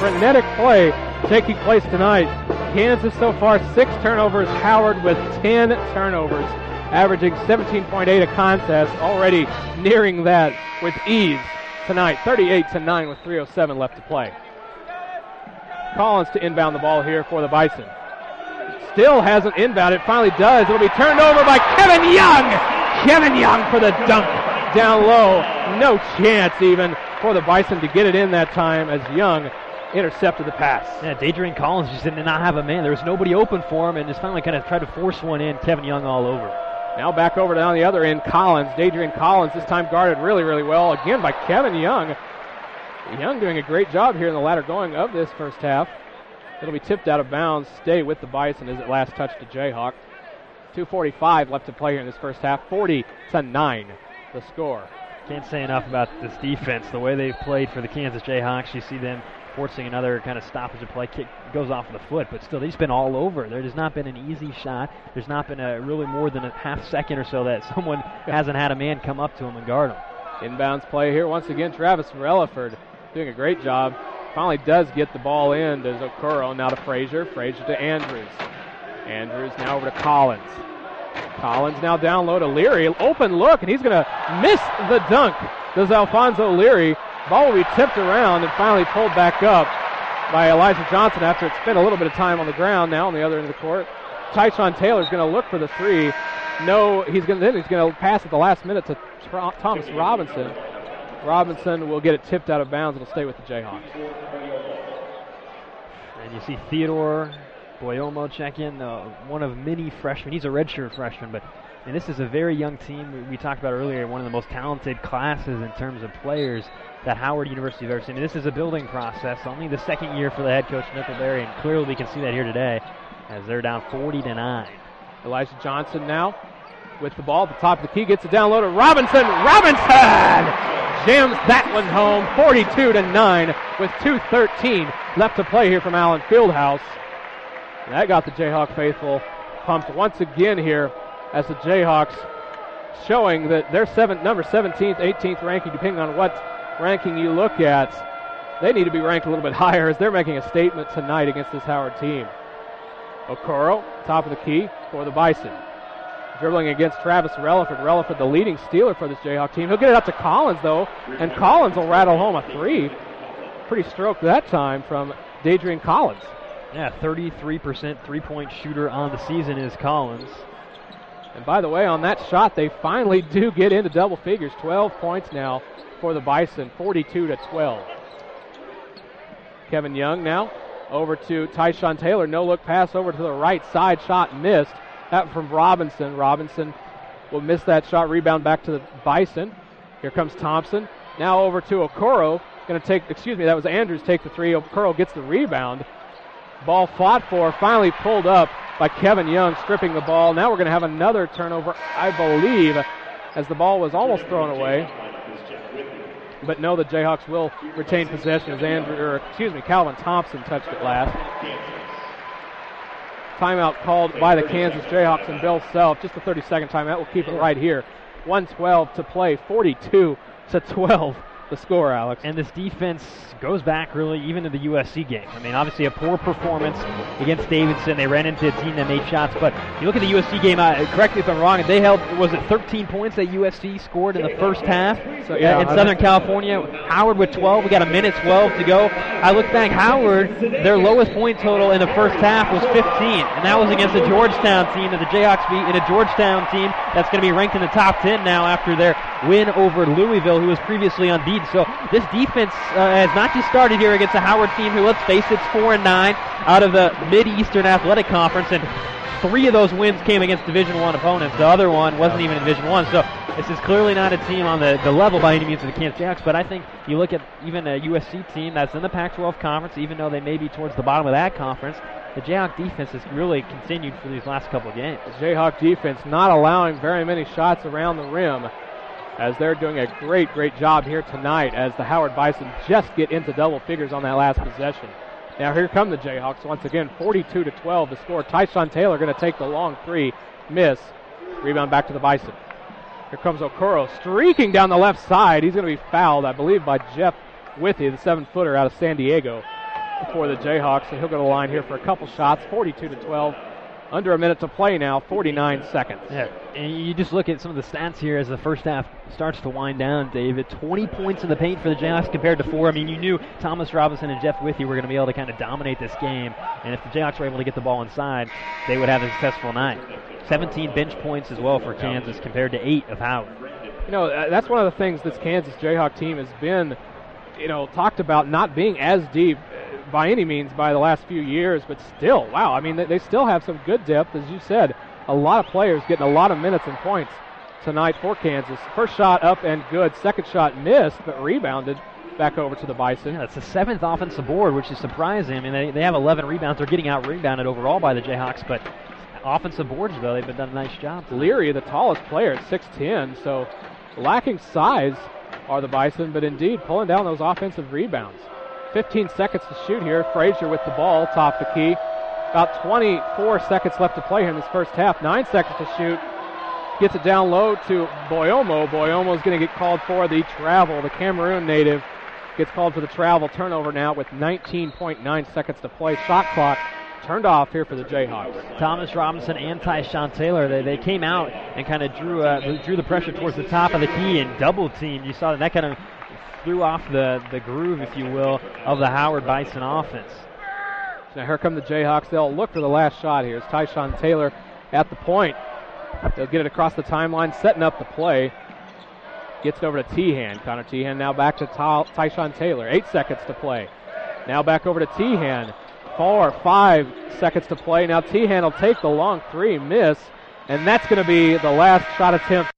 frenetic play taking place tonight. Kansas so far six turnovers. Howard with 10 turnovers, averaging 17.8 a contest, already nearing that with ease tonight. 38 to 9 with 3:07 left to play. Collins to inbound the ball here for the Bison. Still hasn't inbound. It finally does. It'll be turned over by Kevin Young. Kevin Young for the dunk down low. No chance even for the Bison to get it in that time as Young intercepted the pass. Yeah, Dadrian Collins just did not have a man. There was nobody open for him and just finally kind of tried to force one in. Kevin Young all over. Now back over down the other end, Collins. Dadrian Collins this time guarded really, really well. Again by Kevin Young. Young doing a great job here in the latter going of this first half. It'll be tipped out of bounds. Stay with the Bison as it last touched to Jayhawk. 2.45 left to play here in this first half. 40 to 9 the score. Can't say enough about this defense. The way they've played for the Kansas Jayhawks, you see them forcing another kind of stoppage of play. Kick goes off of the foot, but still, he's been all over. There has not been an easy shot. There's not been a really more than a half second or so that someone hasn't had a man come up to him and guard him. Inbounds play here once again. Travis Releford doing a great job. Finally does get the ball in to Okoro. Now to Frazier. Frazier to Andrews. Andrews now over to Collins. Collins now down low to Leary. Open look, and he's going to miss the dunk. Does Alfonso Leary. Ball will be tipped around and finally pulled back up by Elijah Johnson after it spent a little bit of time on the ground. Now on the other end of the court, Tyshawn Taylor is going to look for the three. No, he's going to he's going to pass at the last minute to Thomas Robinson. Robinson will get it tipped out of bounds. It'll stay with the Jayhawks. And you see Theodore Boyomo check in, uh, one of many freshmen. He's a redshirt freshman, but and this is a very young team. We, talked about earlier, one of the most talented classes in terms of players that Howard University has ever seen. Mean, this is a building process. Only the second year for the head coach Nickelberry, and clearly we can see that here today, as they're down 40 to nine. Elijah Johnson now with the ball at the top of the key, gets it down low to Robinson. Robinson jams that one home, 42 to nine, with 2:13 left to play here from Allen Fieldhouse. That got the Jayhawk faithful pumped once again here as the Jayhawks showing that they're seven, number 17th, 18th ranking, depending on what ranking you look at. They need to be ranked a little bit higher as they're making a statement tonight against this Howard team. Okoro, top of the key for the Bison. Dribbling against Travis Releford. Releford, the leading stealer for this Jayhawk team. He'll get it out to Collins, though, and Collins will rattle home a three. Pretty stroke that time from Dadrian Collins. Yeah, 33% three point shooter on the season is Collins. And by the way, on that shot, they finally do get into double figures. 12 points now for the Bison, 42 to 12. Kevin Young now over to Tyshawn Taylor. No look pass over to the right side. Shot missed. That from Robinson. Robinson will miss that shot. Rebound back to the Bison. Here comes Thompson. Now over to Okoro. Going to take, excuse me, that was Andrews take the three. Okoro gets the rebound. Ball fought for, finally pulled up by Kevin Young, stripping the ball. Now we're going to have another turnover, I believe, as the ball was almost thrown away. But no, the Jayhawks will retain possession as Andrew, or excuse me, Calvin Thompson touched it last. Timeout called by the Kansas Jayhawks and Bill Self. Just a 30 second timeout. We'll keep it right here. 112 to play, 42 to 12 the score, Alex. And this defense goes back really even to the USC game. I mean, obviously a poor performance against Davidson. They ran into a team that made shots, but you look at the USC game. Uh, correct me if I'm wrong. They held was it 13 points that USC scored in the first half so, yeah, in Southern California. Howard with 12. We got a minute 12 to go. I look back. Howard, their lowest point total in the first half was 15, and that was against a Georgetown team that the Jayhawks beat in a Georgetown team that's going to be ranked in the top 10 now after their win over Louisville, who was previously unbeaten. So this defense uh, has not just started here against a Howard team who, let's face it, it's four and nine out of the Mid Eastern Athletic Conference, and three of those wins came against Division One opponents. The other one wasn't even in Division One. So this is clearly not a team on the, the level by any means of the Kansas Jayhawks. But I think you look at even a USC team that's in the Pac-12 conference, even though they may be towards the bottom of that conference. The Jayhawk defense has really continued for these last couple of games. The Jayhawk defense not allowing very many shots around the rim as they're doing a great, great job here tonight as the Howard Bison just get into double figures on that last possession. Now here come the Jayhawks once again, 42 to 12 to score. Tyshawn Taylor going to take the long three, miss. Rebound back to the Bison. Here comes Okoro streaking down the left side. He's going to be fouled, I believe, by Jeff Withey, the seven footer out of San Diego. for the Jayhawks, and he'll go to the line here for a couple shots, 42 to 12. Under a minute to play now, 49 seconds. Yeah, and you just look at some of the stats here as the first half starts to wind down, David. 20 points in the paint for the Jayhawks compared to four. I mean, you knew Thomas Robinson and Jeff Withey were going to be able to kind of dominate this game, and if the Jayhawks were able to get the ball inside, they would have a successful night. 17 bench points as well for Kansas compared to eight of Howard. You know, uh, that's one of the things this Kansas Jayhawk team has been, you know, talked about not being as deep by any means by the last few years, but still, wow. I mean, they, they still have some good depth, as you said. A lot of players getting a lot of minutes and points tonight for Kansas. First shot up and good. Second shot missed, but rebounded back over to the Bison. Yeah, it's the seventh offensive board, which is surprising. I mean, they, they have 11 rebounds. They're getting out rebounded overall by the Jayhawks, but offensive boards, though, they've been done a nice job. Leary, the tallest player at 6'10, so lacking size are the Bison, but indeed pulling down those offensive rebounds. 15 seconds to shoot here. Frazier with the ball, top the key. About 24 seconds left to play here in this first half. Nine seconds to shoot. Gets it down low to Boyomo. Boyomo is going to get called for the travel. The Cameroon native gets called for the travel. Turnover now with 19.9 seconds to play. Shot clock turned off here for the Jayhawks. Thomas Robinson and Tyshawn Taylor, they, they came out and kind of drew uh, drew the pressure towards the top of the key and double team. You saw that, that kind of threw off the, the groove, if you will, of the Howard Bison offense. Now here come the Jayhawks. They'll look for the last shot here. It's Tyshawn Taylor at the point. They'll get it across the timeline, setting up the play. Gets it over to Teahan. Conner Teahan now back to Ty- Tyshawn Taylor. Eight seconds to play. Now back over to Teahan. Four, five seconds to play. Now Teahan will take the long three, miss, and that's going to be the last shot attempt